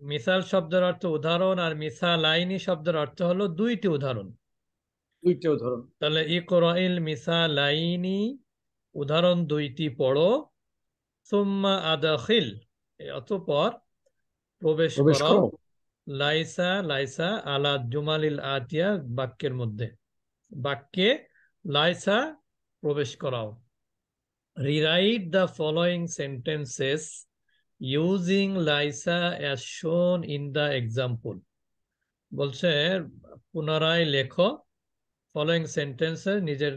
মিসাল শব্দের অর্থ উদাহরণ আর মিসালাইনি শব্দের অর্থ হলো দুইটি উদাহরণ। দুইটা উদাহরণ। তাহলে ইকরাইল মিসালাইনি উদাহরণ দুইটি পড়ো। সুম্মা আদাখিল অতঃপর প্রবেশ করাও করো। লাইসা লাইসা আলা জুমালিল আতিয়া বাক্যের মধ্যে। বাক্যে লাইসা প্রবেশ করাও। Rewrite the following sentences using লাইসা as shown in the example বলছে, পুনরায় লেখো ফলোয়িং সেন্টেন্সে নিজের,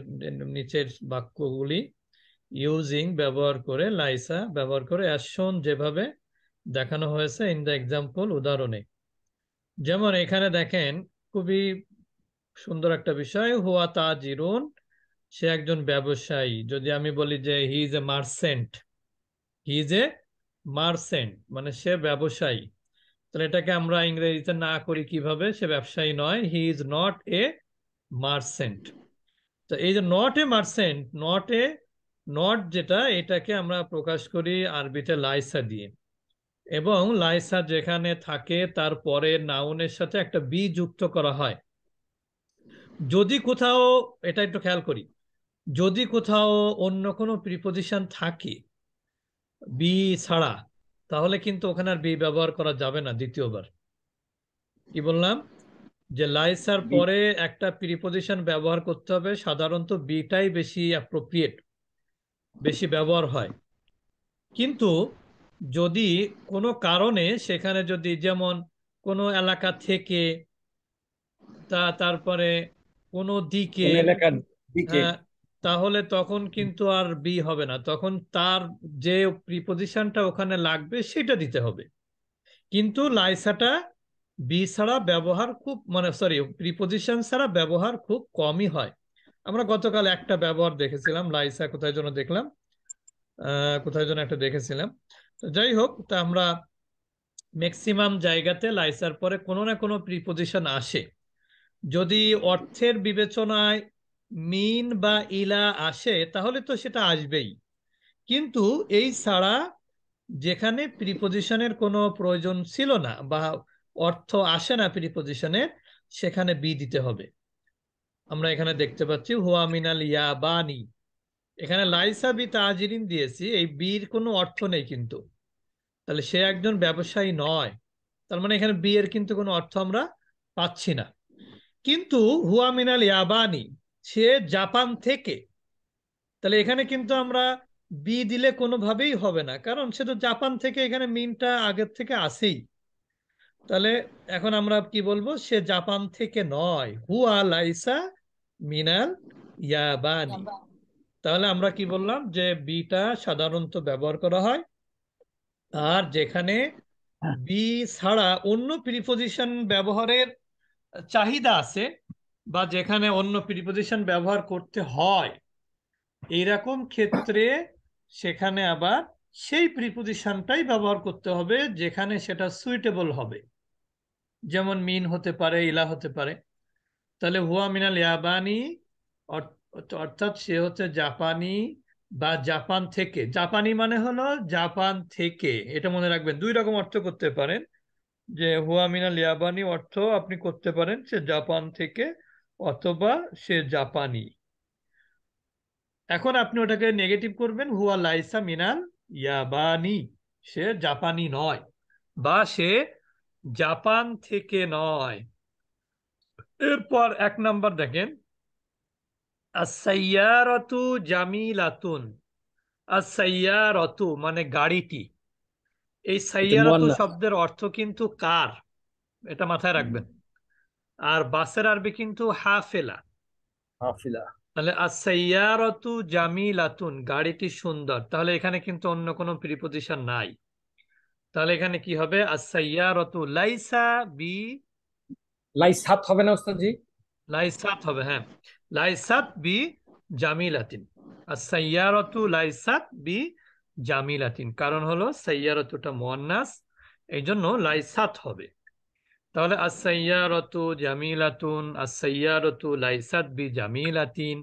নিচের বাক্যগুলি ইউজিং ব্যবহার করে লাইসা ব্যবহার করে অ্যাজ শোন যেভাবে দেখানো হয়েছে ইন দ্য এক্সাম্পল উদাহরণে। যেমন এখানে দেখেন, খুবই সুন্দর একটা বিষয়, হুয়া তা জিরুন সে একজন ব্যবসায়ী। যদি আমি বলি যে he is a merchant he is a merchant মানে সে ব্যবসায়ী। তাহলে এটাকে আমরা ইংরেজিতে না করি কীভাবে? সে ব্যবসায়ী নয় he is not a merchant. তো এই যে not a merchant not a not যেটা, এটাকে আমরা প্রকাশ করি আরবিতে লাইসা দিয়ে। এবং লাইসা যেখানে থাকে তারপরে নাউনের সাথে একটা বি যুক্ত করা হয়। যদি কোথাও, এটা একটু খেয়াল করি, যদি কোথাও অন্য কোনো প্রিপোজিশন থাকে বি ছাড়া তাহলে কিন্তু ওখানে আর বি ব্যবহার করা যাবে না দ্বিতীয়বার। কি বললাম? যে লাইসার পরে একটা প্রিপোজিশন ব্যবহার করতে হবে সাধারণত বিটাই বেশি অ্যাপ্রোপ্রিয়েট বেশি ব্যবহার হয়। কিন্তু যদি কোনো কারণে সেখানে যদি যেমন কোনো এলাকা থেকে তা তারপরে কোনো দিকে তাহলে তখন কিন্তু আর বি হবে না। তখন তার যে প্রিপোজিশনটা ওখানে লাগবে সেটা দিতে হবে। কিন্তু লাইসাটা বি ছাড়া ব্যবহার খুব মানে সরি প্রিপোজিশন ছাড়া ব্যবহার খুব কমই হয়। আমরা গতকাল একটা ব্যবহার দেখেছিলাম লাইসা কোথায় যেন দেখলাম কোথায় যেন একটা দেখেছিলাম। তো যাই হোক তা আমরা ম্যাক্সিমাম জায়গাতে লাইসার পরে কোনো না কোনো প্রিপোজিশন আসে। যদি অর্থের বিবেচনায় মিন বা ইলা আসে, তাহলে তো সেটা আসবেই। কিন্তু এই ছাড়া যেখানে প্রিপোজিশনের কোনো প্রয়োজন ছিল না বা অর্থ আসে না প্রিপোজিশনের সেখানে বি দিতে হবে। আমরা এখানে দেখতে পাচ্ছি, হুয়া মিনাল ইয়াবানি। এখানে লাইসা বি তাজিরিন দিয়েছি, এই বীর কোনো অর্থ নেই কিন্তু। তাহলে সে একজন ব্যবসায়ী নয়, তার মানে এখানে বিয়ের কিন্তু কোনো অর্থ আমরা পাচ্ছি না। কিন্তু হুয়া মিনাল ইয়াবানি সে জাপান থেকে, তাহলে এখানে কিন্তু আমরা বি দিলে কোনোভাবেই হবে না। কারণ সে তো জাপান থেকে এখানে মিনটা আগের থেকে আসেই। তাহলে এখন আমরা কি বলব? সে জাপান থেকে নয়। হুয়া লাইসা মিনাল ইয়াবানি। তাহলে আমরা কি বললাম? যে বিটা সাধারণত ব্যবহার করা হয়। আর যেখানে বি ছাড়া অন্য প্রিপোজিশন ব্যবহারের চাহিদা আছে বা যেখানে অন্য প্রিপোজিশন ব্যবহার করতে হয়, এইরকম ক্ষেত্রে সেখানে আবার সেই প্রিপোজিশনটাই ব্যবহার করতে হবে, যেখানে সেটা সুইটেবল হবে। যেমন মিন হতে পারে, ইলা হতে পারে। তাহলে হুয়া মিনাল ইয়াবানি অর্থাৎ সে হচ্ছে জাপানি বা জাপান থেকে। জাপানি মানে হলো জাপান থেকে। এটা মনে রাখবেন, দুই রকম অর্থ করতে পারেন। যে হুয়া মিনাল ইয়াবানি অর্থ আপনি করতে পারেন, সে জাপান থেকে অথবা সে জাপানি। এখন আপনি ওটাকে নেগেটিভ করবেন হুয়া লাইসা মিনাল ইয়াবানি। সে জাপানি নয় বা সে জাপান থেকে নয়। এরপর এক নাম্বার দেখেন। আসাইয়ারতু জামিলাতুন। আসাইয়ারতু মানে গাড়িটি। এই সাইয়ারতু শব্দের অর্থ কিন্তু কার? এটা মাথায় রাখবেন। আর বাসের আরবি কিন্তু হাফেলা। হাফিলা। তাহলে আসাইয়ারতু জামিলাতুন গাড়িটি সুন্দর। তাহলে এখানে কিন্তু অন্য কোনো প্রিপোজিশন নাই। তাহলে এখানে কি হবে? আসাইয়ারতু লাইসা বি লাইসাত হবে না ওস্তাদ জি লাইসাত হবে হ্যাঁ। লাইসাত বি জামিলাতিন। আর সাইয়ারতু লাইসাত বি জামিলাতিন। কারণ হলো সাইয়ারতুটা মোয়ান্নাস এই জন্য লাইসাত হবে। তাহলে আসাইয়ারতু জামিলাতুন আসাইয়ারতু লাইসাত বি জামিলাতিন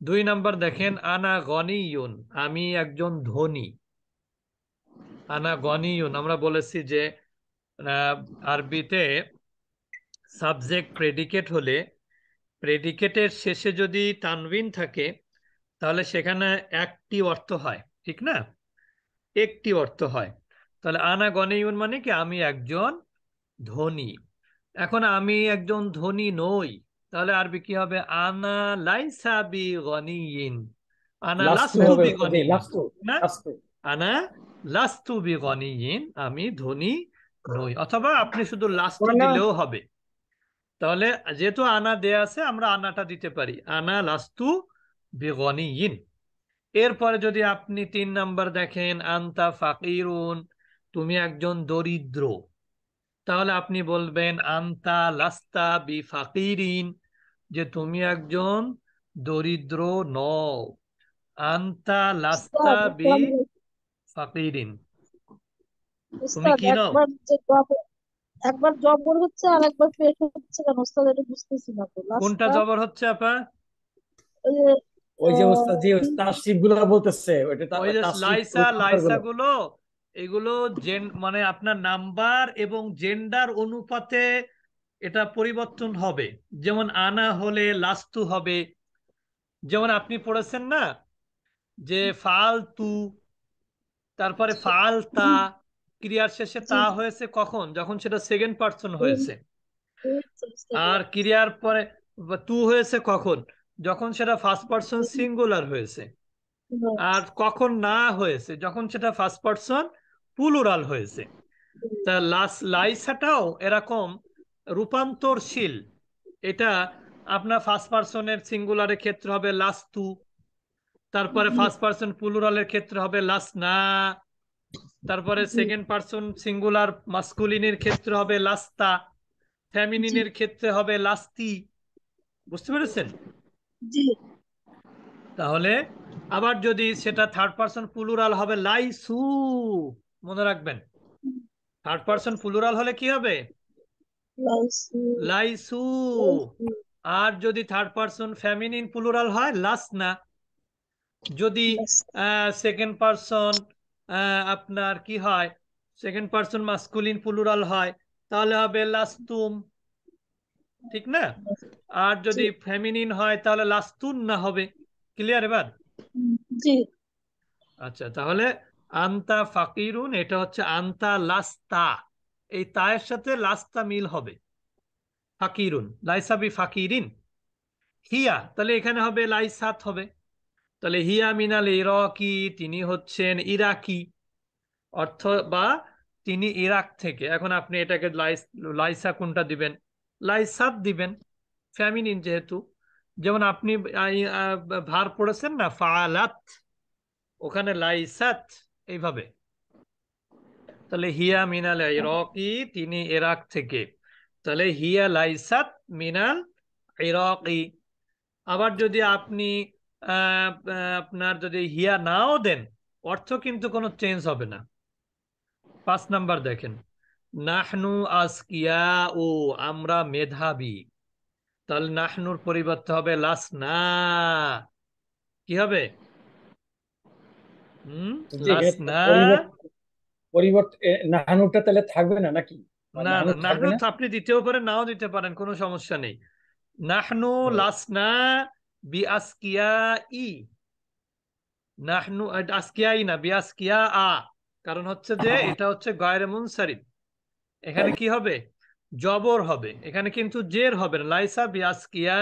দুই নাম্বার দেখেন, আনা গনিয়ুন, আমি একজন ধনী। আনা গনিয়ুন, আমরা বলেছি যে আরবিতে সাবজেক্ট প্রেডিকেট হলে, প্রেডিকেটের শেষে যদি তানবিন থাকে, তাহলে সেখানে একটি অর্থ হয়, ঠিক না? একটি অর্থ হয়। তাহলে আনা গনিউন মানে কি, আমি একজন ধনী। এখন আমি একজন ধনী নই তাহলে আরবি কি হবে? আনা লাইসা বি গনিয়িন আনা লাস্তু বি গনিয়িন লাস্তু লাস্তু। আনা লাস্তু বি গনিয়িন আমি ধনী নই। অথবা আপনি শুধু লাস্তু দিলেও হবে। তাহলে যেহেতু আনা দেয়া আছে আমরা আনাটা দিতে পারি। আনা লাস্তু বি গনিয়িন এরপরে যদি আপনি তিন নাম্বার দেখেন আন্তা ফাকিরুন তুমি একজন দরিদ্র। তাহলে আপনি বলবেন আন্তা লাস্তা বি ফাকিরিন যে তুমি একজন দরিদ্র নও। আন্তা লাস্তা বি একবার ফাকিরিন তুমি কি নও? একবার জবর হচ্ছে আর একবার পেশ হচ্ছে কেন? উস্তাদ এটা বুঝতেছি না তো। কোনটা জবর হচ্ছে আপা? ওই যে ওস্তাদ জি বলতেছে ওইটা ওই যে তাসরিফ লাইসা লাইসা গুলো এগুলো মানে আপনার নাম্বার এবং জেন্ডার অনুপাতে এটা পরিবর্তন হবে। যেমন আনা হলে লাস্তু হবে। যেমন আপনি পড়েছেন না? যে ফালতু তারপরে ফালতা ক্রিয়ার শেষে তা হয়েছে কখন? যখন সেটা সেকেন্ড পার্সন হয়েছে। আর ক্রিয়ার পরে তু হয়েছে কখন? যখন সেটা ফার্স্ট পার্সন সিঙ্গুলার হয়েছে। আর কখন না হয়েছে? যখন সেটা ফার্স্ট পার্সন প্লুরাল হয়েছে। তা লাস লাইসাটাও এরকম রূপান্তরশীল। এটা আপনার ফার্স্ট পার্সনের সিঙ্গুলারের ক্ষেত্রে হবে লাস্তু তারপরে ফার্স্ট পার্সন প্লুরালের ক্ষেত্রে হবে লাসনা তারপরে সেকেন্ড পার্সন সিঙ্গুলার মাস্কুলিনের ক্ষেত্রে হবে লাস্তা ফ্যামিনিনের ক্ষেত্রে হবে লাস্তি বুঝতে পেরেছেন? তাহলে আবার যদি সেটা থার্ড পার্সন প্লুরাল হবে লাইসু। মনে রাখবেন। থার্ড পার্সন প্লুরাল হলে কি হবে? লাইসু। আর যদি থার্ড পার্সন ফ্যামিনিন প্লুরাল হয় লাসনা। যদি সেকেন্ড পার্সন আপনার কি হয়? সেকেন্ড পার্সন মাস্কুলিন প্লুরাল হয় তাহলে হবে লাস্তুম। ঠিক না? আর যদি ফেমিনিন হয় তাহলে লাস্তুন না হবে। ক্লিয়ার এবার? আচ্ছা তাহলে আন্তা ফাকিরুন, এটা হচ্ছে আন্তা লাস্তা। এই তায়ের সাথে লাস্তা মিল হবে। ফাকিরুন লাইসাবি ফাকিরিন। হিয়া, তাহলে এখানে হবে লাইসাত হবে। তাহলে হিয়া মিনাল ইরাকি, তিনি হচ্ছেন ইরাকি। অর্থ বা তিনি ইরাক থেকে। এখন আপনি এটাকে লাইস কোনটা দিবেন? লাইসাত দিবেন, ফ্যামিনিন যেহেতু। যেমন আপনি ভার পড়েছেন না, ফালাত, ওখানে লাইসাত। এইভাবে। তাহলে হিয়া মিনাল ইরাকি, তিনি ইরাক থেকে। তাহলে হিয়া লাইসাত মিনাল ইরাকি। আবার যদি আপনি আপনার যদি হিয়া নাও দেন, অর্থ কিন্তু কোনো চেঞ্জ হবে না। পাঁচ নাম্বার দেখেন। নাহনু আসকিয়া ও আমরা মেধাবী। তাহলে নাহনুর পরিবর্তে হবে লাস না কি হবে? হম লাস না পরিবর্তে নাহানুটা তাহলে থাকবে না নাকি? না না নাহনু আপনি দিতেও পারেন নাও দিতে পারেন কোনো সমস্যা নেই। নাহনু লাসনা বি আসকিয়া ই নাহনু না বি আসকিয়া আ। কারণ হচ্ছে যে এটা হচ্ছে গয়রে মুনসারিফ এখানে কি হবে? জবর হবে। এখানে কিন্তু জের হবে না। লাইসা বি আসকিয়া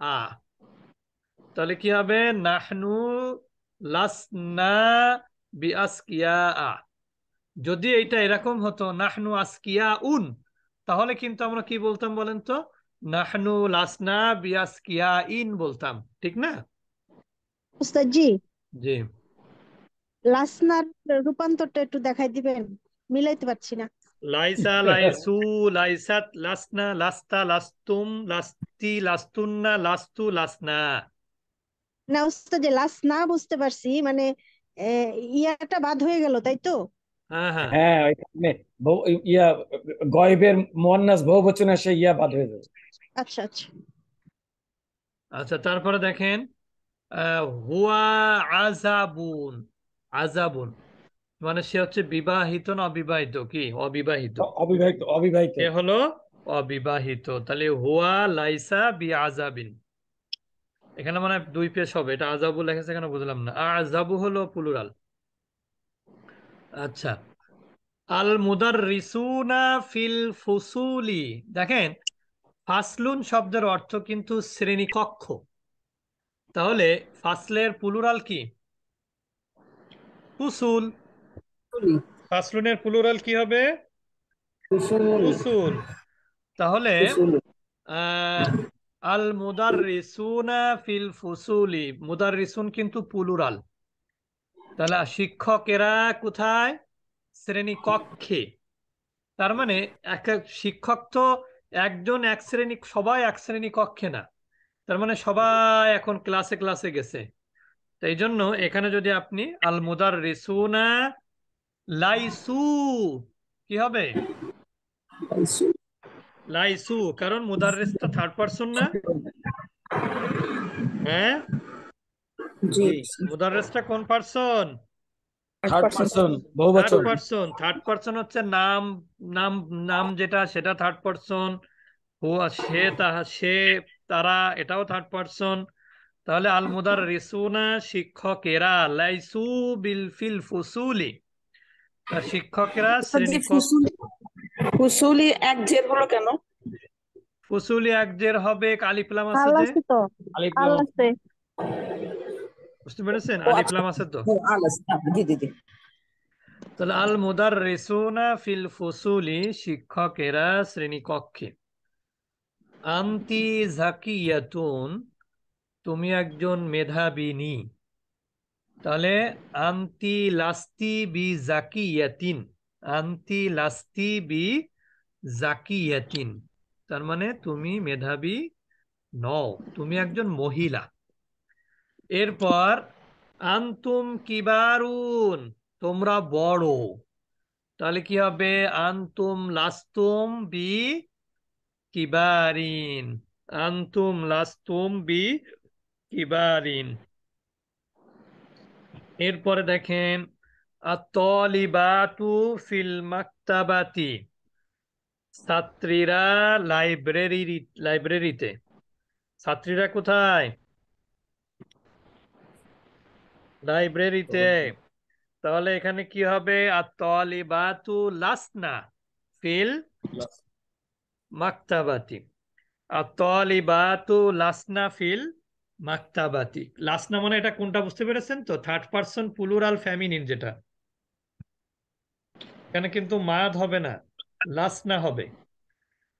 আ। তাহলে কি হবে? নাহনু লাসনা যদি এইটা এরকম হতো নাহনু আসকিয়া উন তাহলে কিন্তু আমরা কি বলতাম বলেন তো? নাহনু লাসনা বিয়াসকিয়া ইন বলতাম ঠিক না? উস্তাদ জি জি। লাসনার রূপান্তরটা একটু দেখাই দিবেন মিলাইতে পারছি না। লাইসা লাইসু লাইসাত লাসনা লাস্তা লাস্তুম লাস্তি লাস্তুন্না লাস্তু লাসনা। না উস্তাদ যে লাস না বুঝতে পারছি মানে ইয়াটা বাদ হয়ে গেল তাই তো? হ্যাঁ হ্যাঁ। হ্যাঁ বহু- ইয়া গয়েবের মোয়ান্নাস বহুবচন এসে ইয়া বাদ হয়ে যাবে। আচ্ছা আচ্ছা। আচ্ছা তারপরে দেখেন হুয়া আজাবুন আজাবুন মানে সে হচ্ছে বিবাহিত না অবিবাহিত কি? অবিবাহিত। অবিবাহিত অবিবাহিত। হলো অবিবাহিত তাহলে হুয়া লাইসা বি আজাবিন এখানে মানে দুই পেশ হবে এটা আজাবু লেখেছে কেন বুঝলাম না। আজাবু হলো প্লুরাল আচ্ছা। আল মুদাররিসুনা ফিল ফুসুলি। দেখেন ফাসলুন শব্দের অর্থ কিন্তু শ্রেণীকক্ষ। তাহলে ফাসলের প্লুরাল কি? ফুসুল। ফাসলুনের প্লুরাল কি হবে? ফুসুল। তাহলে আল মুদাররিসুনা ফিল ফুসুলি। মুদাররিসুন কিন্তু পুলুরাল। তাহলে শিক্ষকেরা কোথায়? শ্রেণি কক্ষে তার মানে এক এক শিক্ষক তো একজন এক শ্রেণি, সবাই এক শ্রেণি কক্ষে না। তার মানে সবাই এখন ক্লাসে ক্লাসে গেছে। তো এই জন্য এখানে যদি আপনি আল মুদার রিসুনা লাইসু, কি হবে? লাইসু। কারণ মুদাররিসটা থার্ড পারসন না? হ্যাঁ? জি। মুদাররিসটা কোন পারসন থার্ড পারসন বহু থার্ড পারসন থার্ড পারসন হচ্ছে নাম নাম নাম যেটা সেটা থার্ড পারসন হুয়া সে তাহা সে তারা এটাও থার্ড পারসন তাহলে আল মুদার রিসুনা শিক্ষকেরা? লাইসু বিল ফিল ফুসুলি। তা শিক্ষকেরা শ্রেণি ফুসুলি এক জের হলো কেন? ফুসুলি একজের হবে আলিফলাম আছে যে। আছে তো আল আছে। বুঝতে পেরেছেন? আচ্ছা। আলিফলাম আছে তো। আলাস জি জি জি। তাহলে আল মুদার রিসুনা ফিল ফুসুলি শিক্ষকেরা শ্রেণি কক্ষে আন্তি জাকিয়াতুন তুমি একজন মেধাবিনী তাহলে আন্তি লাস্তি বি জাকিয়াতিন আন্তি লাস্তি বি জাকিয়াতিন তার মানে তুমি মেধাবী নও, তুমি একজন মহিলা। এরপর, আন্তুম কিবারুন, তোমরা বড়। তাহলে কি হবে? আন্তুম লাস্তুম বি কিবারিন। আন্তুম লাস্তুম বি কিবারিন। এরপরে দেখেন, আতলিবাতু ফিল মাকতাবাতি ছাত্রীরা লাইব্রেরি লাইব্রেরিতে ছাত্রীরা কোথায়? লাইব্রেরিতে তাহলে এখানে কি হবে? আতলিবাতু লাসনা ফিল মাকতাবাতি। আতলিবাতু লাসনা ফিল মাকতাবাতি। লাসনা মানে এটা কোনটা বুঝতে পেরেছেন তো? থার্ড পারসন প্লুরাল ফ্যামিনিন যেটা। এখানে কিন্তু মাদ হবে না। লাসনা হবে।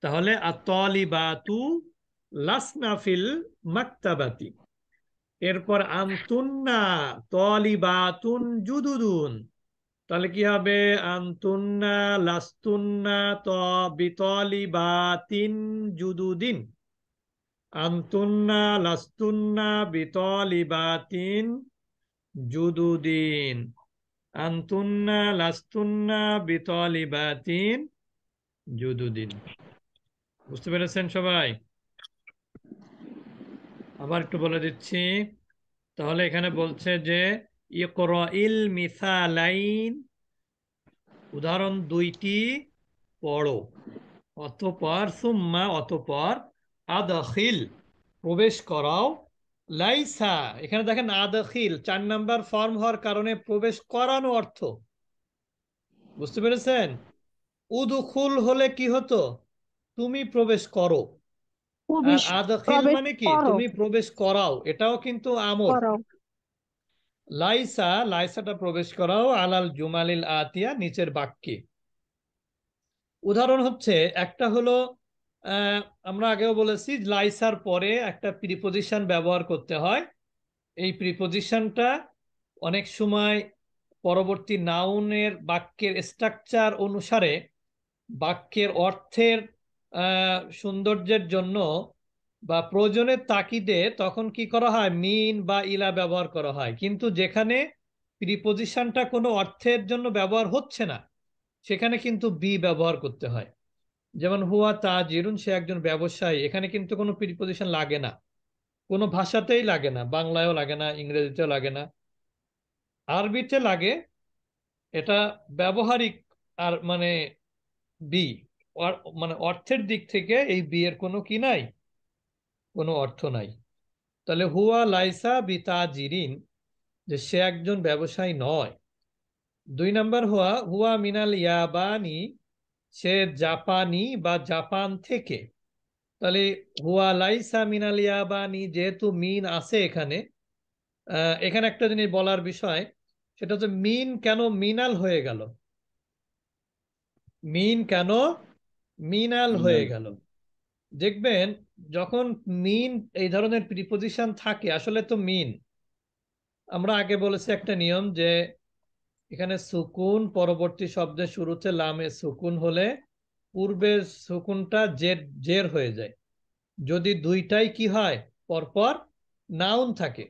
তাহলে আতলিবাতু লাসনা ফিল মাকতাবাতি। এরপর আন্তুন্না তলিবাতুন জুদুদুন। তাহলে কি হবে? আন্তুন্না লাস্তুন্না বিতলিবাতিন জুদুদিন। আন্তুন্না লাস্তুন্না বিতলিবাতিন জুদুদিন। আন্তুন্না লাস্তুন্না বিতলিবাতিন জুদুদিন বুঝতে পেরেছেন সবাই? আবার একটু বলে দিচ্ছি। তাহলে এখানে বলছে যে, ইকরাইল মিসালাইন, উদাহরণ দুইটি পড়ো। অতপর সুম্মা, অতপর আদখিল, প্রবেশ করাও। লাইসা, এখানে দেখেন আদখিল, চার নাম্বার ফর্ম হওয়ার কারণে প্রবেশ করানো অর্থ। বুঝতে পেরেছেন? উদুখুল হলে কি হতো? তুমি প্রবেশ করো। আর আদখিল মানে কি? তুমি প্রবেশ করাও। এটাও কিন্তু আমর লাইসা লাইসাটা প্রবেশ করাও। আলাল জুমালিল আতিয়া নিচের বাক্যে। উদাহরণ হচ্ছে একটা হলো আহ, আমরা আগেও বলেছি লাইসার পরে একটা প্রিপোজিশন ব্যবহার করতে হয়। এই প্রিপোজিশনটা অনেক সময় পরবর্তী নাউনের বাক্যের স্ট্রাকচার অনুসারে বাক্যের অর্থের সৌন্দর্যের জন্য বা প্রয়োজনের তাকিদে তখন কি করা হয়? মিন বা ইলা ব্যবহার করা হয়। কিন্তু যেখানে প্রিপোজিশনটা কোনো অর্থের জন্য ব্যবহার হচ্ছে না, সেখানে কিন্তু বি ব্যবহার করতে হয়। যেমন, হুয়া তাজিরুন, সে একজন ব্যবসায়ী। এখানে কিন্তু কোনো প্রিপোজিশন লাগে না। কোনো ভাষাতেই লাগে না। বাংলায়ও লাগে না, ইংরেজিতেও লাগে না। আরবিতে লাগে, এটা ব্যবহারিক আর মানে বি মানে অর্থের দিক থেকে এই বি এর কোনো কি নাই? কোনো অর্থ নাই। তাহলে হুয়া লাইসা বিতা জিরিন যে সে একজন ব্যবসায়ী নয়। দুই নাম্বার হুয়া হুয়া মিনাল ইয়াবানি, সে জাপানি বা জাপান থেকে। তাহলে হুয়া লাইসা মিনাল ইয়াবানি যেহেতু মিন আছে এখানে এখানে একটা জিনিস বলার বিষয়, সেটা হচ্ছে মিন কেন মিনাল হয়ে গেল? মিন কেন? মিনাল হয়ে গেল। দেখবেন যখন মিন এই ধরনের প্রিপোজিশন থাকে আসলে তো মিন। আমরা আগে বলেছি একটা নিয়ম যে এখানে সুকুন পরবর্তী শব্দের শুরুতে লামে সুকুন হলে পূর্বের সুকুনটা জের জের হয়ে যায়। যদি দুইটাই কি হয়? পরপর নাউন থাকে।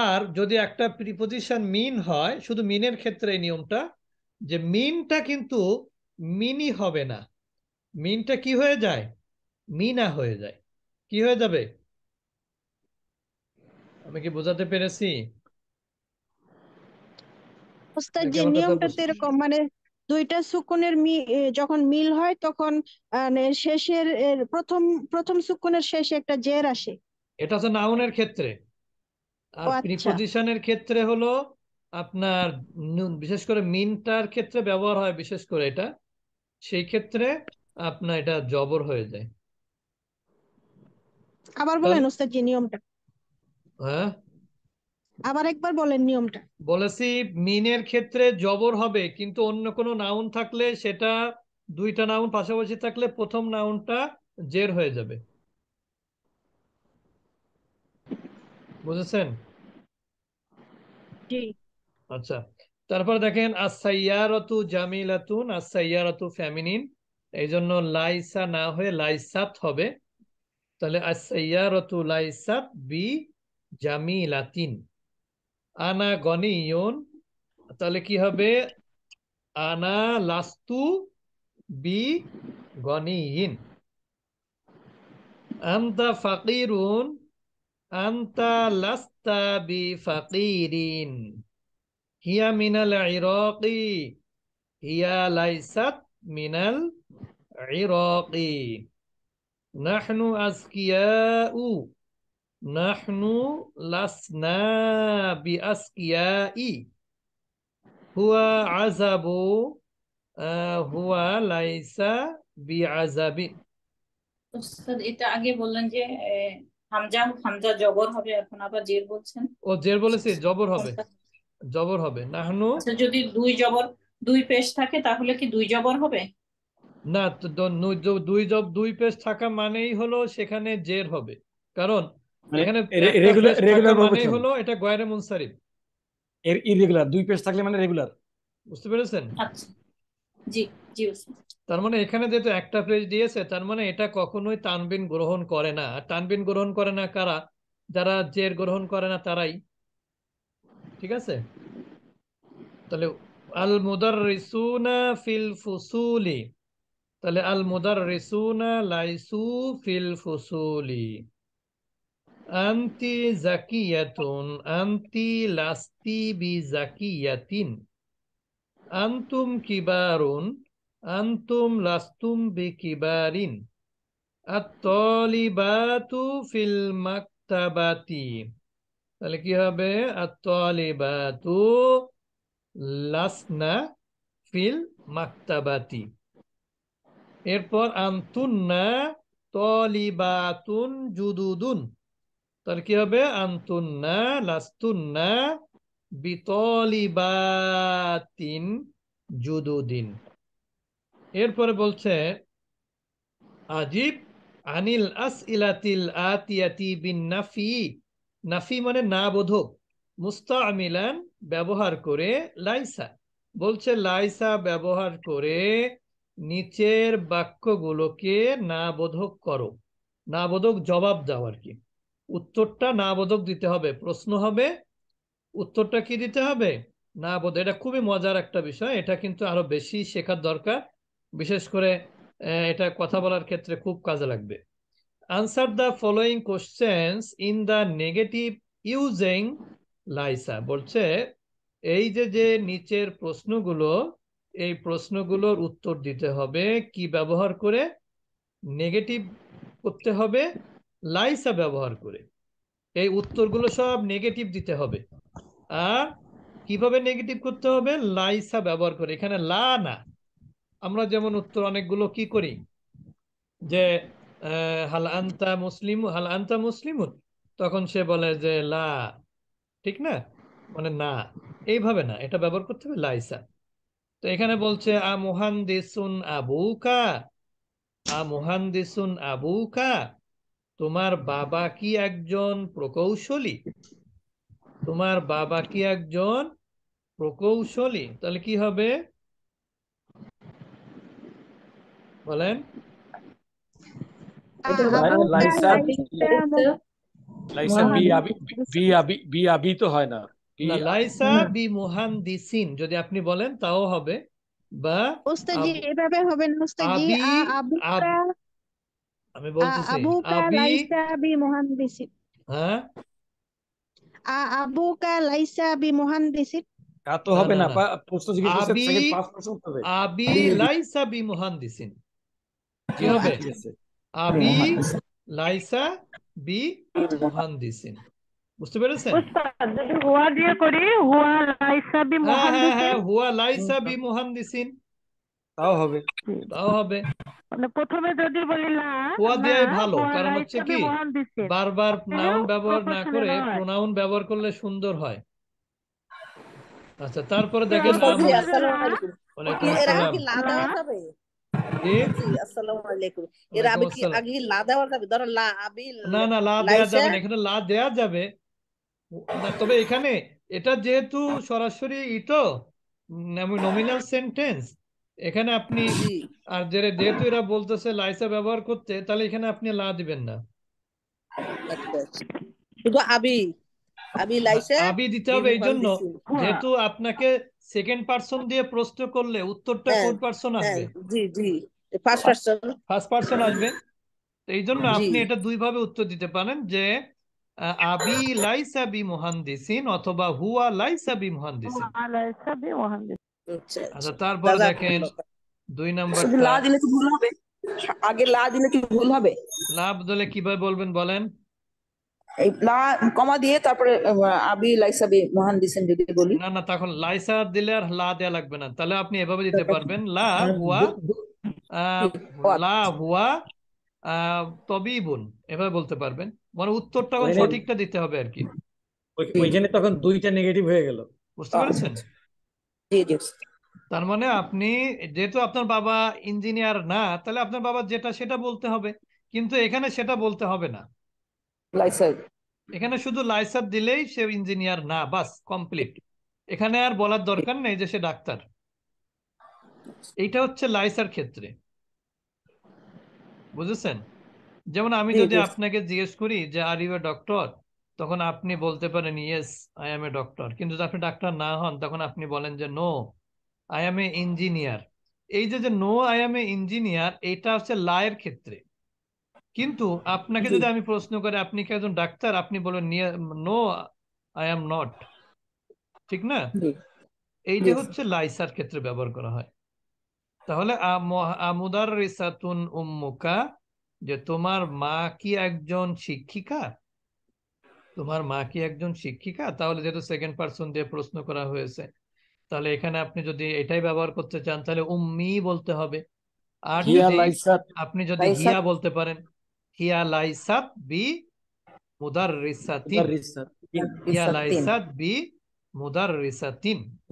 আর যদি একটা প্রিপোজিশন মিন হয় শুধু মিনের ক্ষেত্রে এই নিয়মটা যে মিনটা কিন্তু মিনি হবে না। মিনটা কি হয়ে যায়? মিনা হয়ে যায়। কি হয়ে যাবে? আমি কি বোঝাতে পেরেছি? ওস্তাদ যে নিয়মটা তো এরকম মানে দুইটা সুকুনের যখন মিল হয় তখন মানে শেষের প্রথম প্রথম সুকুনের শেষে একটা জের আসে। এটা হচ্ছে নাউনের ক্ষেত্রে। আর আচ্ছা। প্রিপোজিশনের ক্ষেত্রে হলো আপনার বিশেষ করে মিনটার ক্ষেত্রে ব্যবহার হয় বিশেষ করে এটা। সেই ক্ষেত্রে আপনার এটা জবর হয়ে যায়। আবার বলেন ওস্তাদ যে নিয়মটা। হ্যাঁ? আবার একবার বলেন নিয়মটা। বলেছি মিনের ক্ষেত্রে জবর হবে কিন্তু অন্য কোনো নাউন থাকলে সেটা দুইটা নাউন পাশাপাশি থাকলে প্রথম নাউনটা জের হয়ে যাবে। বুঝেছেন? জি। আচ্ছা। তারপর দেখেন আসাইয়ারতু জামিলাতুন আসাইয়ারতু ফেমিনিন এই জন্য লাইসা না হয়ে লাইসাত হবে। তাহলে আসাইয়ারতু লাইসাত বি জামিলাতিন। আনা গনিয়ন তাহলে কি হবে? আনা লাস্তু বি গনিয়িন। আন্তা ফাকিরুন, আন্তা লাস্তা বি ফাকিরিন। হিয়া মিনাল ইরাকি হিয়া লাইসাত মিনাল ইরাকি নাহনু আজকিয়াউ নাহনু লাসনা বিআসকিয়াই হুয়া আযাবু হুয়া লাইসা বিআযাবি ওস্তাদ এটা আগে বললেন যে হামজা হামজা জবর হবে এখন আবার জের বলছেন। ও জের বলেছি জবর হবে। জবর হবে। নাহনু? আচ্ছা যদি দুই জবর দুই পেশ থাকে তাহলে কি দুই জবর হবে? না দুই জব দুই পেজ থাকা মানেই হলো সেখানে জের হবে। কারণ মানে এখানে একটা রেগুলার মানেই হলো এটা গয়রে মুনসারিফ। এর ইরেগুলার দুই পেজ থাকলে মানে রেগুলার বুঝতে পেরেছেন? আচ্ছা জি জি তার মানে এখানে যেহেতু একটা পেজ দিয়েছে তার মানে এটা কখনোই তানবিন গ্রহণ করে না। আর তানবিন গ্রহণ করে না কারা? যারা জের গ্রহণ করে না তারাই। ঠিক আছে? তাহলে আল মুদাররিসুনা ফিল ফুসুলি। তাহলে আল মুদাররিসুনা লাইসু ফিল ফুসুলি। আনতি জাকিয়াতুন, আনতি লাস্তি বি জাকিয়াতিন আন্তুম কিবারুন, আন্তুম লাস্তুম বি কিবারিন আত-তালিবাতু ফিল মাকতাবাতি। তাহলে কি হবে? আত-তালিবাতু লাসনা ফিল মাকতাবাতি। এরপর আন্তুন্না তলিবাতুন জুদুদুন। তাহলে কি হবে? আন্তুন্না লাস্তুন্না বিতলিবাতিন জুদুদিন। এরপরে বলছে, আজিব আনিল আস ইলাতিল আতিয়াতি বিন নাফি নাফি মানে না বোধক মুস্তামিলান ব্যবহার করে লাইসা। বলছে লাইসা ব্যবহার করে নিচের বাক্যগুলোকে না বোধক করো। না বোধক জবাব দাও আর কি। উত্তরটা না বোধক দিতে হবে, প্রশ্ন হবে, উত্তরটা কি দিতে হবে? না বোধ এটা খুবই মজার একটা বিষয়, এটা কিন্তু আরও বেশি শেখার দরকার। বিশেষ করে এটা কথা বলার ক্ষেত্রে খুব কাজে লাগবে। Answer the following questions in the negative using লাইসা বলছে, এই যে যে নিচের প্রশ্নগুলো, এই প্রশ্নগুলোর উত্তর দিতে হবে, কি ব্যবহার করে? নেগেটিভ করতে হবে লাইসা ব্যবহার করে। এই উত্তরগুলো সব নেগেটিভ দিতে হবে। আর কীভাবে নেগেটিভ করতে হবে? লাইসা ব্যবহার করে। এখানে লা না। আমরা যেমন উত্তর অনেকগুলো কি করি? যে হাল আন্তা মুসলিম হাল আন্তা মুসলিমুন? তখন সে বলে যে, লা, ঠিক না? মানে না, এইভাবে না, এটা ব্যবহার করতে হবে, লাইসা। তো এখানে বলছে, আ মুহান্দিসুন আবুকা, আ মুহান্দিসুন আবুকা, তোমার বাবা কি একজন প্রকৌশলী? তোমার বাবা কি একজন প্রকৌশলী? তাহলে কি হবে? বলেন। লাইসা বি আবি বি আবি বি আবি তো হয় না লাইসা বি মুহান্দিসিন যদি আপনি বলেন তাও হবে বা উস্তাদজি আবু- এভাবে হবে না উস্তাদজি আবুকা আমি আ- বলতেছি আবুকা লাইসা বি মুহান্দিসিন হ্যাঁ আবুকা লাইসা বি মুহান্দিসিন তা তো হবে না, না না। প্রশ্ন জিজ্ঞেস করছে সেকেন্ড পাঁচ প্রশ্ন হবে আবি লাইসা বি মুহান্দিসিন কি হবে ঠিক আছে আবি লাইসা বি মুহান্দিসিন বুঝতে পেরেছেন? উস্তাদ যদি হুয়া দিয়ে করি হুয়া লাইসা বি হ্যাঁ হ্যাঁ হ্যাঁ হুয়া লাইসা বি মুহান্দিসিন তাও হবে। তাও হবে। মানে প্রথমে যদি বলি লা হুয়া দেয়াই ভালো কারণ হচ্ছে কি বারবার নাউন ব্যবহার না করে। প্রোনাউন ব্যবহার করলে সুন্দর হয়। আচ্ছা তারপরে দেখেন আসসালামু আলাইকুম ওয়ালাইকুম আসসালাম। কি লা দেওয়া যাবে কি জি আসসালামু আলাইকুম এর ওয়ালাইকুম কি আগে লা দেওয়া যাবে? ধরো লা আবি না না লা দেয়া যাবে না এখানে লা দেয়া যাবে। তবে এখানে এটা যেহেতু সরাসরি ইতো নমিনাল সেন্টেন্স এখানে আপনি আর যেহেতু এরা বলতেছে লাইসা ব্যবহার করতে তাহলে এখানে আপনি লা দিবেন না। আচ্ছা আচ্ছা। শুধু আবি আবি লাইসা আবি দিতে হবে এই জন্য যেহেতু আপনাকে সেকেন্ড পার্সন দিয়ে প্রশ্ন করলে উত্তরটা হ্যাঁ, কোন পার্সন হ্যাঁ আসবে? জি জি ফার্স্ট পারসন ফার্স্ট পার্সন আসবে। তো এই জন্য আপনি এটা দুই ভাবে উত্তর দিতে পারেন যে আবি লাইসা বি মুহান্দিসিন অথবা হুয়া লাইসা বি মুহান্দিসিন। হুয়া লাইসা বি মুহান্দিসিন। আচ্ছা আচ্ছা। আচ্ছা তারপর দেখেন দুই শুধু নাম্বারটা লা দিলে কি ভুল হবে? আগে লা দিলে কি ভুল হবে? লাভ দলে কীভাবে বলবেন বলেন? লা কমা দিয়ে তারপরে আবি লাইসা বি মুহান্দিসিন যদি বলি। না না তখন লাইসা দিলে আর লা দেয়া লাগবে না। তাহলে আপনি এভাবে দিতে পারবেন। লা হুয়া লা হুয়া তবিবুন এভাবে বলতে পারবেন। মানে উত্তরটা তখন সঠিকটা দিতে হবে আর কি। ওইখানে তখন দুইটা নেগেটিভ হয়ে গেল। বুঝতে পেরেছেন? জি জি। তার মানে আপনি যেহেতু আপনার বাবা ইঞ্জিনিয়ার না তাহলে আপনার বাবা যেটা সেটা বলতে হবে। কিন্তু এখানে সেটা বলতে হবে না। এখানে শুধু লাইসেন্স দিলেই সে ইঞ্জিনিয়ার না বাস কমপ্লিট এখানে আর বলার দরকার নেই যে সে ডাক্তার। এইটা হচ্ছে লাইসার ক্ষেত্রে। বুঝেছেন? যেমন আমি যদি আপনাকে জিজ্ঞেস করি যে আর ইউ এ ডক্টর তখন আপনি বলতে পারেন yes I am a doctor কিন্তু যদি আপনি ডাক্তার না হন তখন আপনি বলেন যে no I am a engineer এই যে যে no I am a engineer এটা হচ্ছে লায়ের ক্ষেত্রে। কিন্তু আপনাকে যদি আমি প্রশ্ন করে আপনি কি একজন ডাক্তার? আপনি বলেন নো আই এম নট ঠিক না? এই যে হচ্ছে লাইসার ক্ষেত্রে ব্যবহার করা হয়। তাহলে আমুদার রিসাতুন উম্মুকা যে তোমার মা কি একজন শিক্ষিকা? তোমার মা কি একজন শিক্ষিকা? তাহলে যেহেতু সেকেন্ড পার্সন দিয়ে প্রশ্ন করা হয়েছে তাহলে এখানে আপনি যদি এটাই ব্যবহার করতে চান তাহলে উম্মি বলতে হবে। আর আপনি যদি হিয়া বলতে পারেন হিয়া লাইসাত বি মুদার হিয়া লাইসাত বি মুদার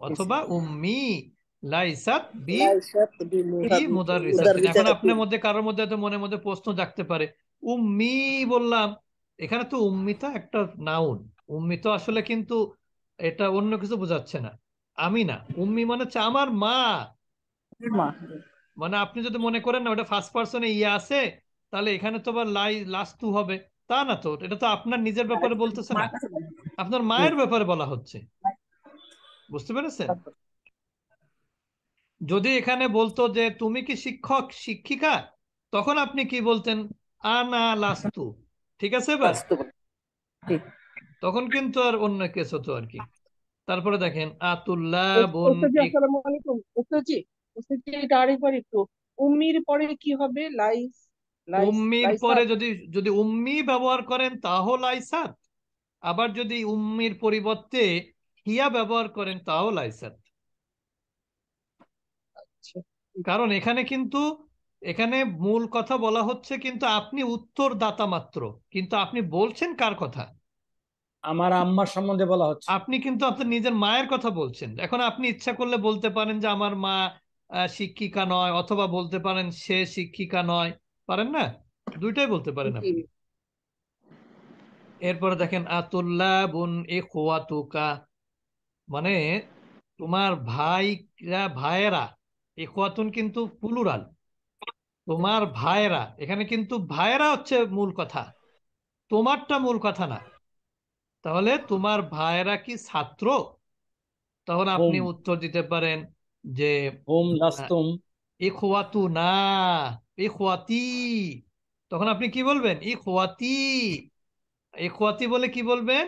অথবা উম্মি লাইসাত বি এখন আপনার মধ্যে কারোর মধ্যে মনের মধ্যে প্রশ্ন জাগতে পারে। উম্মি বললাম এখানে তো উম্মি তো একটা নাউন উম্মি তো আসলে কিন্তু এটা অন্য কিছু বোঝাচ্ছে না। আমি না। উম্মি মানে হচ্ছে আমার মা। মানে আপনি যদি মনে করেন না ওটা ফার্স্ট পার্সনে ইয়ে আছে তাহলে এখানে তো আবার লাই লাস্তু হবে। তা না তো এটা তো আপনার নিজের ব্যাপারে বলতেছে না। আপনার মায়ের ব্যাপারে বলা হচ্ছে। বুঝতে পেরেছেন? যদি এখানে বলতো যে তুমি কি শিক্ষক শিক্ষিকা? তখন আপনি কি বলতেন? আনা লাস্তু ঠিক আছে এবার? তখন কিন্তু আর অন্য কেস হতো আর কি। তারপরে দেখেন আতুল্লাহ বোন উম্মির পরে কি হবে? লাইস উম্মির পরে যদি যদি উম্মি ব্যবহার করেন তাও লাইসাত আবার যদি উম্মির পরিবর্তে হিয়া ব্যবহার করেন তাও লাইসাত আচ্ছা। কারণ এখানে কিন্তু এখানে মূল কথা বলা হচ্ছে কিন্তু আপনি উত্তর দাতা মাত্র কিন্তু আপনি বলছেন কার কথা? আমার আম্মার সম্বন্ধে বলা হচ্ছে। আপনি কিন্তু আপনার নিজের মায়ের কথা বলছেন। এখন আপনি ইচ্ছা করলে বলতে পারেন যে আমার মা শিক্ষিকা নয় অথবা বলতে পারেন সে শিক্ষিকা নয়। পারেন না? দুইটাই বলতে পারেন আপনি। এরপরে দেখেন আতুল্লাহ বুন এ খোয়াতুকা মানে তোমার ভাইরা ভাইয়েরা এ খোয়াতুন কিন্তু প্লুরাল। তোমার ভাইয়েরা এখানে কিন্তু ভাইয়েরা হচ্ছে মূল কথা। তোমারটা মূল কথা না। তাহলে তোমার ভাইয়েরা কি ছাত্র? তখন আপনি উত্তর দিতে পারেন যে এ খোয়াতু না। এ খোয়াতি তখন আপনি কি বলবেন? ই খোয়াতি এ খোয়াতি বলে কি বলবেন?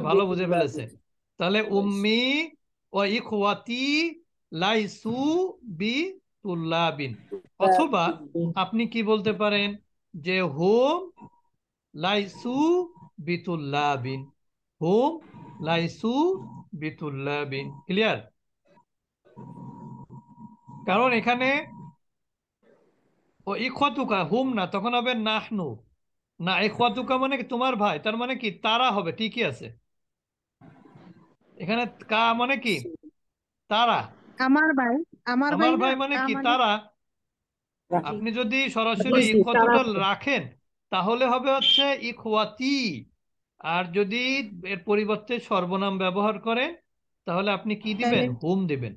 ভালো বুঝে ফেলেছে। তাহলে উম্মি ও ইখওয়াতি লাইসু বিতুল্লাবিন। অথবা আপনি কি বলতে পারেন যে হুম লাইসু বিতুল্লাবিন। হুম লাইসু বিতুল্লাবিন ক্লিয়ার? কারণ এখানে ও ইখওয়াতুকা হুম না তখন হবে নাহনু। না ইখওয়াতুকা মানে কি তোমার ভাই তার মানে কি তারা হবে ঠিকই আছে। এখানে কা মানে কি? তারা। আমার ভাই আমার ভাই আমার ভাই মানে কি মানে তারা। আপনি যদি সরাসরি ইখওয়াতুকা রাখেন তাহলে হবে হচ্ছে ইখওয়াতি। আর যদি এর পরিবর্তে সর্বনাম ব্যবহার করে তাহলে আপনি কি দিবেন? তাহলে? হুম দিবেন।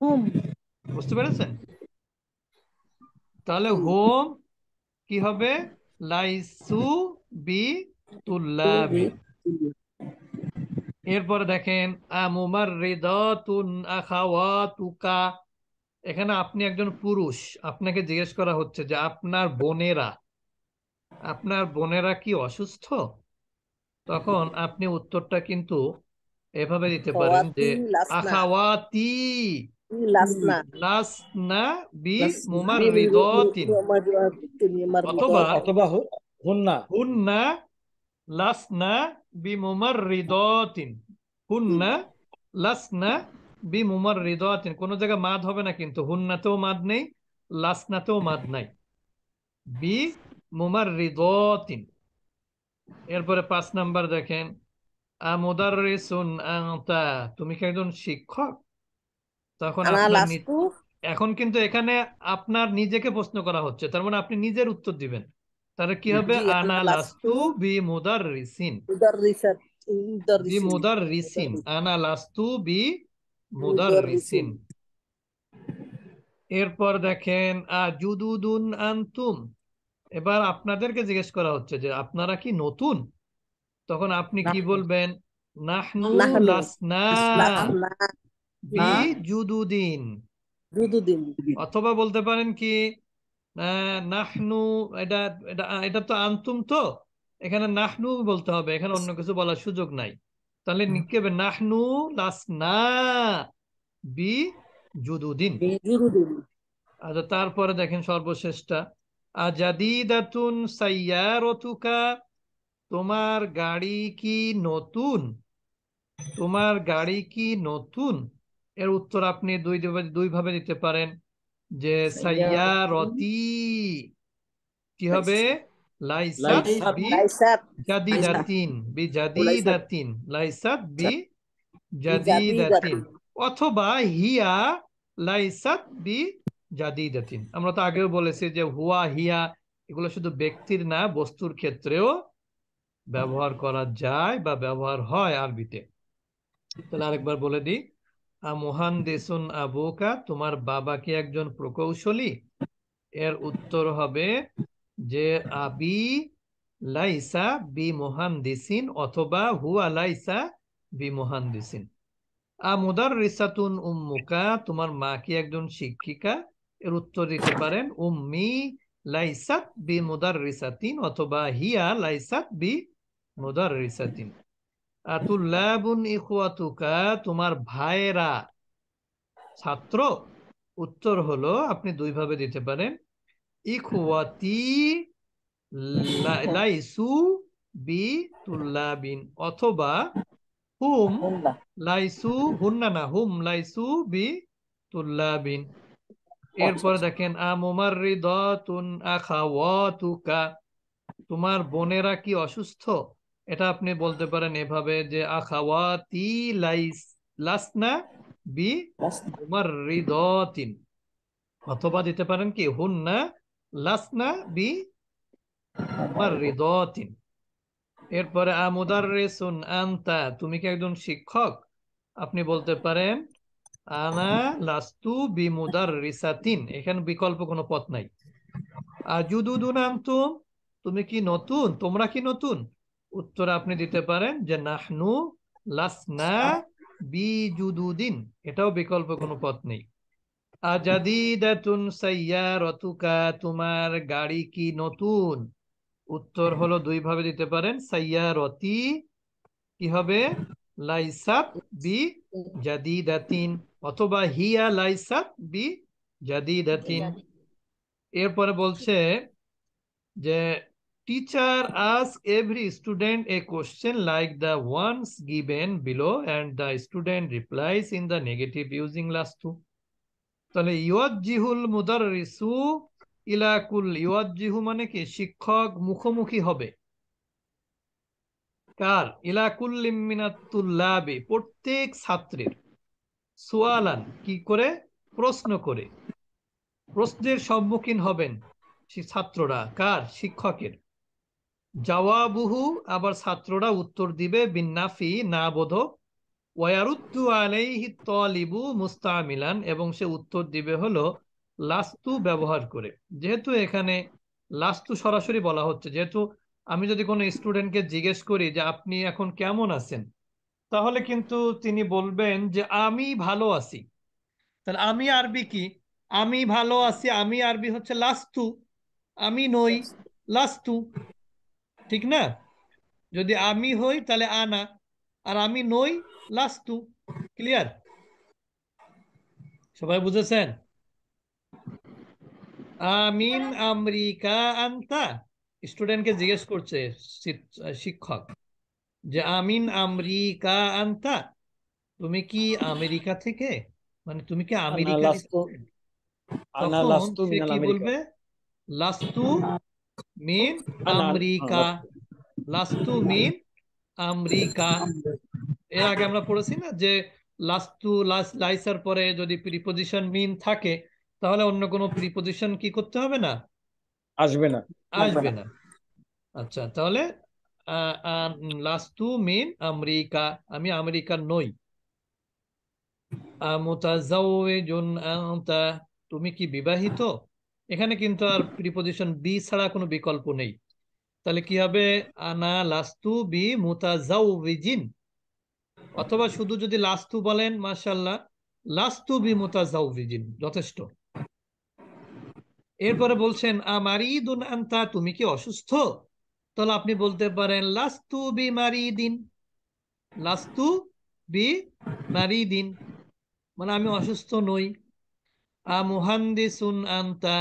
হুম। বুঝতে পেরেছেন? তাহলে হোম। কি হবে? লাইসু বি তুল্লাবি। এরপরে দেখেন আমুমার রিদাতুন আখাওয়াতুকা। এখানে আপনি একজন পুরুষ আপনাকে জিজ্ঞেস করা হচ্ছে যে আপনার বোনেরা আপনার বোনেরা কি অসুস্থ? তখন আপনি উত্তরটা কিন্তু এভাবে দিতে পারেন যে আখাওয়াতি লাসনা বি মুমাররিদাতিন অথবা অথবা হু- হুন্না হুন্না লাসনা বিমুমাররিদাতিন হুন্না লাসনা বিমুমাররিদাতিন কোন জায়গায় মাদ হবে না কিন্তু হুন্নাতেও মাদ নেই লাসনাতেও মাদ নাই। বি মুমাররিদাতিন এরপরে পাঁচ নাম্বার দেখেন আমুদাররিসুন আনতা তুমি কি একজন শিক্ষক? তখন আপনার নি- এখন কিন্তু এখানে আপনার নিজেকে প্রশ্ন করা হচ্ছে তার মানে আপনি নিজের উত্তর দিবেন। তাহলে কি হবে? আনা লাস্তু বি মুদাররিসিন বি মুদাররিসিন আনা লাস্তু বি মুদাররিসিন এরপর দেখেন আজুদুদুন আনতুম এবার আপনাদেরকে জিজ্ঞেস করা হচ্ছে যে আপনারা কি নতুন? তখন আপনি কি বলবেন? নাহনু লাসনা অথবা বলতে পারেন কি নাহনু এটা এটা এটা তো আনতুম তো। এখানে নাহনু বলতে হবে এখানে অন্য কিছু বলার সুযোগ নাই। তাহলে হবে নাহনু লাসনা বি জুদুদিন। আচ্ছা তারপরে দেখেন সর্বশেষটা আজাদিদাতুন সাইয়ারতুকা তোমার গাড়ি কি নতুন? তোমার গাড়ি কি নতুন? এর উত্তর আপনি দুই দুই ভাবে দিতে পারেন। যে সাইয়ারতি কি হবে? লাইসাত লাইসাত। বি জাদিদাতিন। বি জাদিদাতিন। লাইসাত বি জাদিদাতিন। অথবা হিয়া লাইসাত বি জাদিদাতিন। আমরা তো আগেও বলেছি যে হুয়া, হিয়া এগুলো শুধু ব্যক্তির না, বস্তুর ক্ষেত্রেও ব্যবহার করা যায় বা ব্যবহার হয় আরবিতে। তাহলে আরেকবার বলে দিই মুহান্দিসুন আবুকা, তোমার বাবা কি একজন প্রকৌশলী? এর উত্তর হবে যে আবি লাইসা বি মুহান্দিসিন অথবা হুয়া লাইসা বি মুহান্দিসিন আমুদার রিসাতুন উম্মুকা, তোমার মা কি একজন শিক্ষিকা? এর উত্তর দিতে পারেন উম্মি লাইসাত বি মুদাররিসাতিন অথবা হিয়া লাইসাত বি মুদাররিসাতিন আতুল্লাবুন ইখওয়াতুকা তোমার ভাইয়েরা। ছাত্র উত্তর হলো আপনি দুই ভাবে দিতে পারেন ইখওয়াতি লাইসু বি তুল্লাবিন অথবা হুম লাইসু হুন্না না হুম লাইসু বি তুল্লাবিন এরপরে দেখেন আখাওয়াতুকা তোমার বোনেরা কি অসুস্থ? এটা আপনি বলতে পারেন এভাবে যে আখাওয়াতি লাইস লাসনা বি রিদাতিন অথবা দিতে পারেন কি হুন্না লাসনা বি উমার রিদাতিন এরপরে আমুদাররিসুন আনতা তুমি কি একজন শিক্ষক? আপনি বলতে পারেন আনা লাস্তু বিমুদাররিসাতিন এখানে বিকল্প কোনো পথ নাই। আজুদুদুন তুমি কি নতুন? তোমরা কি নতুন? উত্তর আপনি দিতে পারেন যে নাহনু লাসনা বিজুদুদিন। এটাও বিকল্প কোনো পথ নেই। আজাদিদাতুন তোমার গাড়ি কি নতুন? উত্তর হলো দুই ভাবে দিতে পারেন। সাইয়ারতি কি হবে? লাইসাত বি জাদিদাতিন অথবা হিয়া লাইসাত বি জাদিদাতিন। এরপরে বলছে যে teacher ask every student a question like the ones given below and the student replies in the negative using last তাহলে ইউয়াজ্জিহুল মুদাররিসু ইলা কুল, ইউয়াজ্জিহু মানে কি? শিক্ষক মুখোমুখি হবে। কার? ইলা কুল্লিম মিনাত তুল্লাবি, প্রত্যেক ছাত্রের। সুয়ালান, কি করে? প্রশ্ন করে। প্রশ্নের সম্মুখীন হবেন ছাত্ররা। কার? শিক্ষকের। জবাবুহু আবার ছাত্ররা উত্তর দিবে, বিন্নাফি না বোধক ওয়ারুদ্দু আলাইহি তলিবু মুস্তামিলান, এবং সে উত্তর দিবে হলো, লাস্তু ব্যবহার করে। যেহেতু এখানে লাস্তু সরাসরি বলা হচ্ছে, যেহেতু আমি যদি কোনো স্টুডেন্টকে জিজ্ঞেস করি যে, আপনি এখন কেমন আছেন? তাহলে কিন্তু তিনি বলবেন যে, আমি ভালো আছি। তাহলে, আমি আরবি কি? আমি ভালো আছি। আমি আরবি হচ্ছে লাস্তু। আমি নই। লাস্তু। ঠিক না? যদি আমি হই, তাহলে আনা। আর আমি নই, লাস্তু। ক্লিয়ার সবাই বুঝেছেন? আমিন আমেরিকা আনতা। স্টুডেন্টকে জিজ্ঞেস করছে শিক্ষক। যে আমিন আমেরিকা আনতা। তুমি কি আমেরিকা থেকে? মানে তুমি কি? আনা তখন সে কি আমেরিকা। বলবে? লাস্তু মিন আমেরিকা। লাস্তু মিন আমেরিকা। এর আগে আমরা পড়েছি না যে লাস্তু লাস লাইসার পরে যদি প্রিপোজিশন মিন থাকে তাহলে অন্য কোনো প্রিপোজিশন কি করতে হবে না? আসবে না। আসবে না। আচ্ছা তাহলে লাস্তু মিন আমেরিকা। আমি নই। তুমি কি বিবাহিত? এখানে কিন্তু আর প্রিপোজিশন বি ছাড়া কোনো বিকল্প নেই। তাহলে কি হবে? আনা লাস্তু বি মুতাজাউবিজিন অথবা শুধু যদি লাস্তু বলেন মাশাল্লাহ লাস্তু বি মুতাজাউবিজিন যথেষ্ট। এরপরে বলছেন আমার আমারিদুন আনতা, তুমি কি অসুস্থ? তাহলে আপনি বলতে পারেন লাস্তু বি মারিদিন লাস্তু বি মারি দিন মানে আমি অসুস্থ নই। আ মুহান্দিসুন আনতা।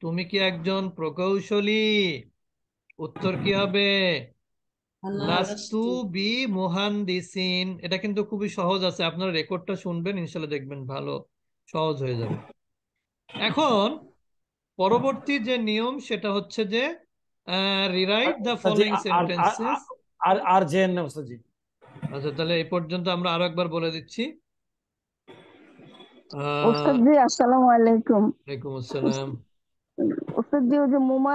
তুমি কি একজন প্রকৌশলী? উত্তর কি হবে? লাস্তু বি মুহান্দিসিন এটা কিন্তু খুবই সহজ আছে। আপনারা রেকর্ডটা শুনবেন ইনশাল্লাহ দেখবেন ভালো সহজ হয়ে যাবে। এখন পরবর্তী যে নিয়ম সেটা হচ্ছে যে রিরাইট দ্য আচ্ছা জি, ফলোইং আর- আর- সেন্টেন্সেস আর আর জেন না ওস্তাদ জি আচ্ছা তাহলে এই পর্যন্ত আমরা আরও একবার বলে দিচ্ছি। ওস্তাদ জি আসসালামু আলাইকুম। ওয়ালাইকুম আসসালাম। ওস্তাদ জি ওই যে মোমা